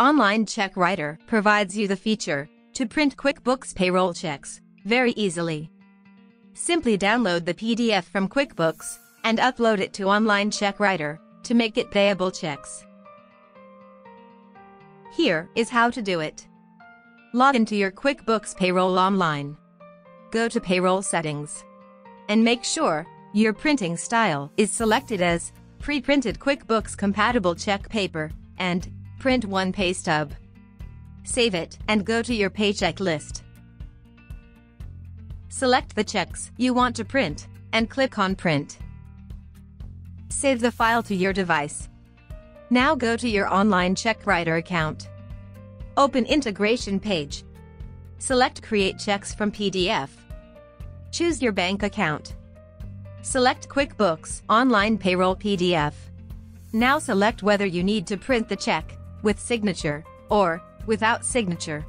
Online Check Writer provides you the feature to print QuickBooks payroll checks very easily. Simply download the PDF from QuickBooks and upload it to Online Check Writer to make it payable checks. Here is how to do it. Log into your QuickBooks Payroll online. Go to Payroll Settings. And make sure your printing style is selected as pre-printed QuickBooks compatible check paper and print one pay stub. Save it and go to your paycheck list. Select the checks you want to print and click on Print. Save the file to your device. Now go to your online check writer account. Open integration page. Select Create Checks from PDF. Choose your bank account. Select QuickBooks Online Payroll PDF. Now select whether you need to print the check with signature or without signature.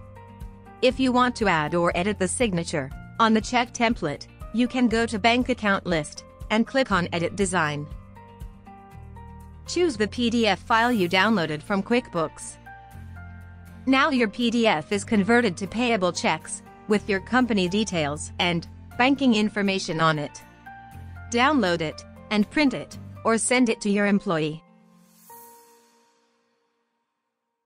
If you want to add or edit the signature on the check template, you can go to Bank Account List and click on Edit Design. Choose the PDF file you downloaded from QuickBooks. Now your PDF is converted to payable checks with your company details and banking information on it. Download it and print it or send it to your employee.